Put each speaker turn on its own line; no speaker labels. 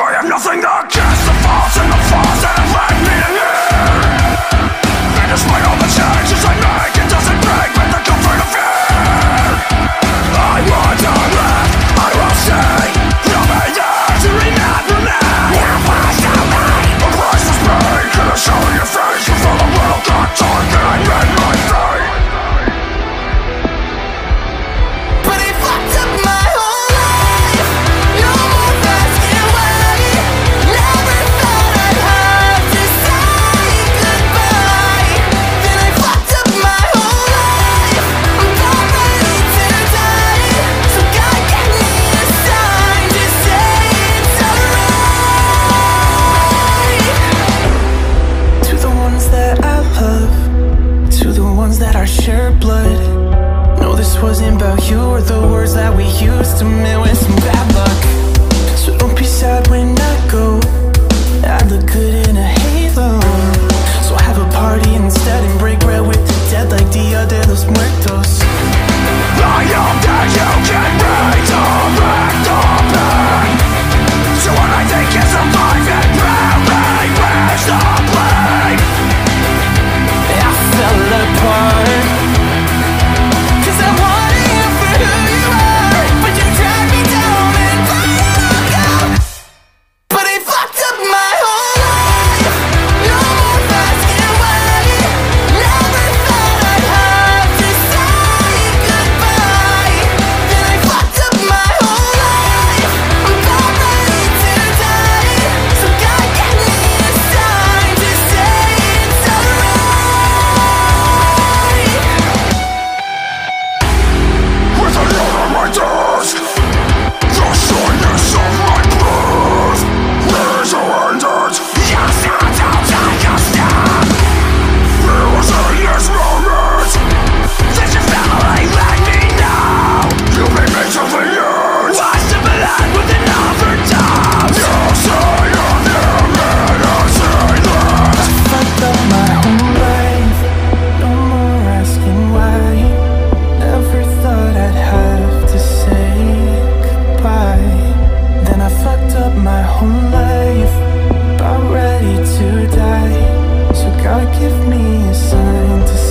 I have nothing to cast the false and the false and the false.
that our shared blood. No, this wasn't about you or the words that we used to mean with some bad luck. life I'm ready to die So God give me a sign to see.